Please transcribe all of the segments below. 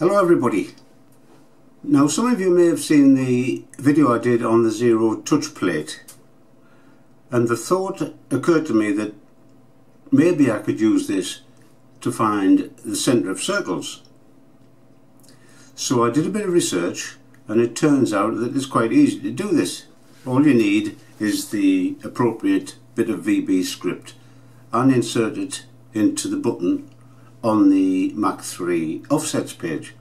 Hello everybody. Now some of you may have seen the video I did on the Zero touch plate and the thought occurred to me that maybe I could use this to find the centre of circles. So I did a bit of research and it turns out that it's quite easy to do this. All you need is the appropriate bit of VB script and insert it into the button on the Mach 3 offsets page.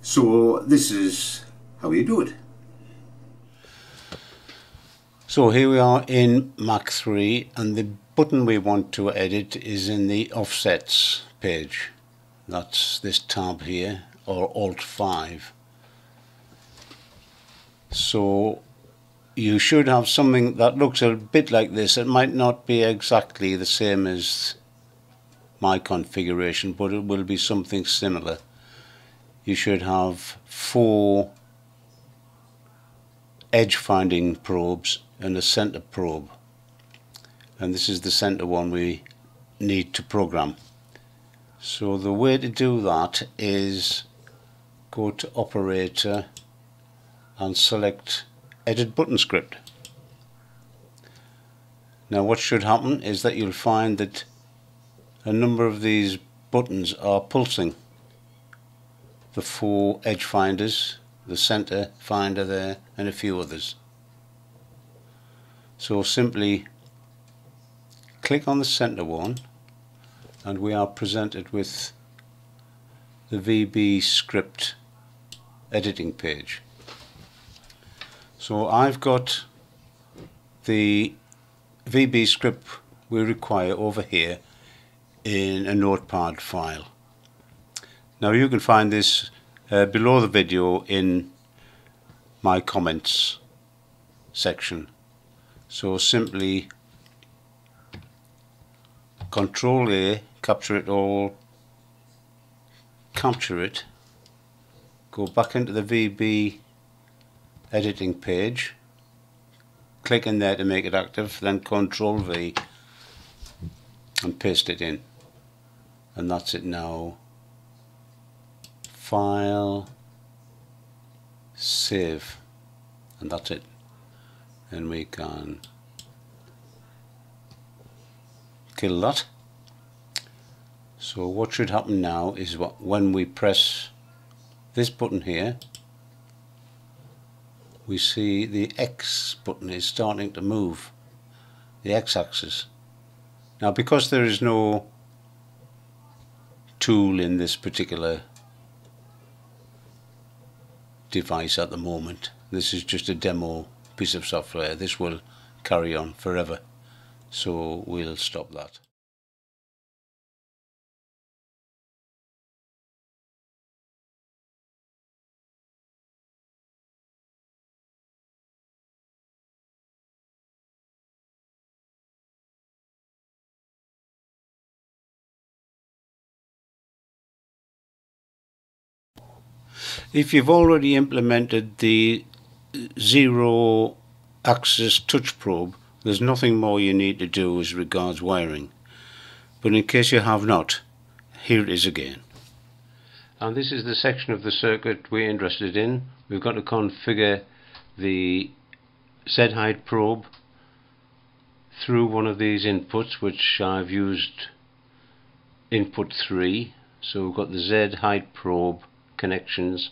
So this is how you do it. So here we are in Mach 3 and the button we want to edit is in the offsets page. That's this tab here or Alt 5. So you should have something that looks a bit like this. It might not be exactly the same as my configuration but it will be something similar. You should have four edge finding probes and a center probe. And this is the center one we need to program. So the way to do that is go to operator and select edit button script. Now what should happen is that you'll find that a number of these buttons are pulsing. The four edge finders, the center finder there and a few others. So simply click on the center one and we are presented with the VB script editing page. So I've got the VB script we require over here in a notepad file. Now you can find this uh, below the video in my comments section. So simply Control A, capture it all, capture it, go back into the VB editing page, click in there to make it active, then Control V and paste it in and that's it now. File save. And that's it. And we can kill that. So what should happen now is what when we press this button here we see the X button is starting to move the X-axis now because there is no tool in this particular device at the moment. This is just a demo piece of software. This will carry on forever. So we'll stop that. If you've already implemented the zero axis touch probe, there's nothing more you need to do as regards wiring. But in case you have not, here it is again. And this is the section of the circuit we're interested in. We've got to configure the Z-height probe through one of these inputs which I've used input 3 so we've got the Z height probe connections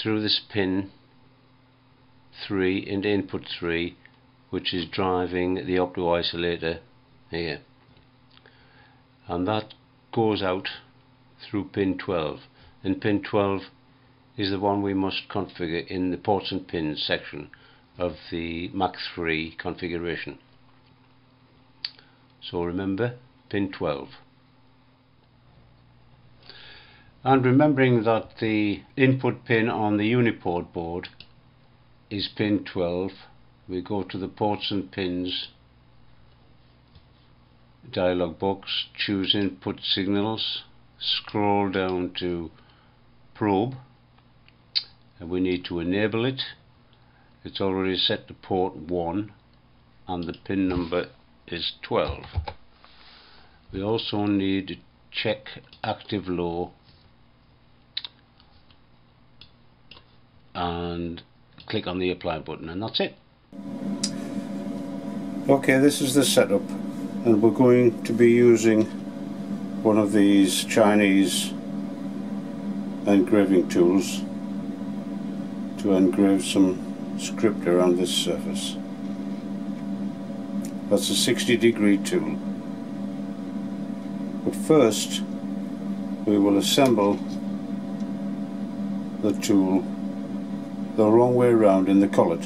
through this pin 3 into input 3 which is driving the opto-isolator here. And that goes out through pin 12 and pin 12 is the one we must configure in the ports and pins section of the Mach 3 configuration. So remember pin 12 and remembering that the input pin on the Uniport board is pin 12 we go to the ports and pins dialog box choose input signals scroll down to probe. And we need to enable it. It's already set to port 1 and the pin number is 12 we also need to check active low and click on the apply button and that's it. Okay, this is the setup and we're going to be using one of these Chinese engraving tools to engrave some script around this surface. That's a 60 degree tool. But first we will assemble the tool the wrong way around in the collet.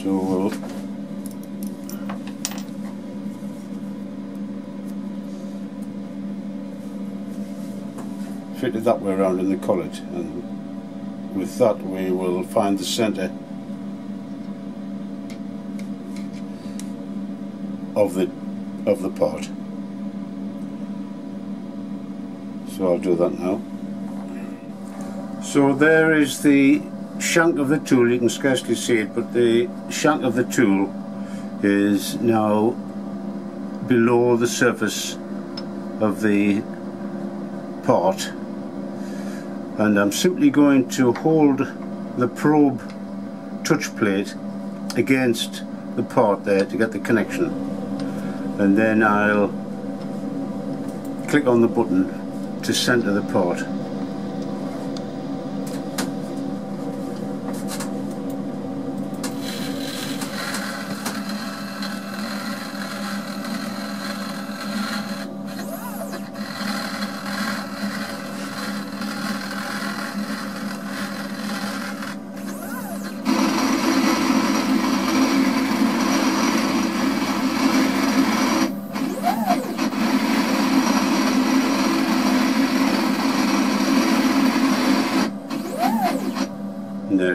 So we'll fit it that way around in the collet and with that we will find the centre of the of the part. So I'll do that now. So there is the shank of the tool, you can scarcely see it, but the shank of the tool is now below the surface of the part and I'm simply going to hold the probe touch plate against the part there to get the connection. And then I'll click on the button to center the part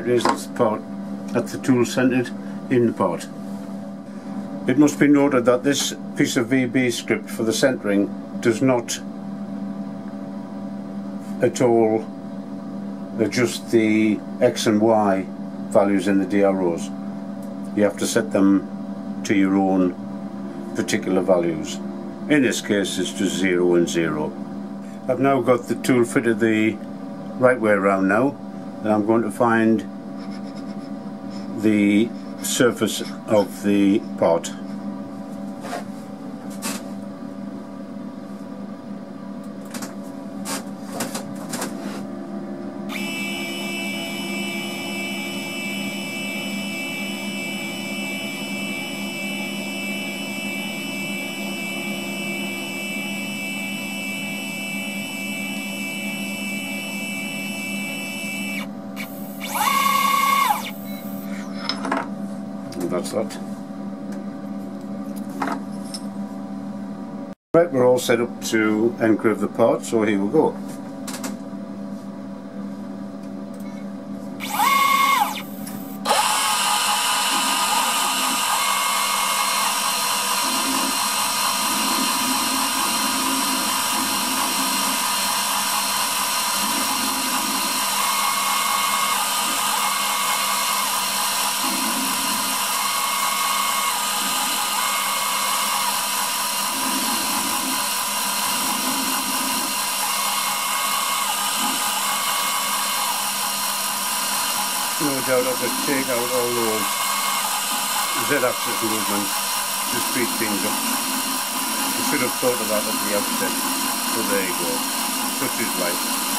is, that's the part, that's the tool centered in the part. It must be noted that this piece of VB script for the centering does not at all adjust the X and Y values in the DROs. You have to set them to your own particular values. In this case it's just 0 and 0. I've now got the tool fitted the right way around now and I'm going to find the surface of the pot. That. Right, we're all set up to engrave the part, so here we go. no doubt Out all those Z-axis movements to speed things up. Should have thought of that at the outset. So there you go. Such is life.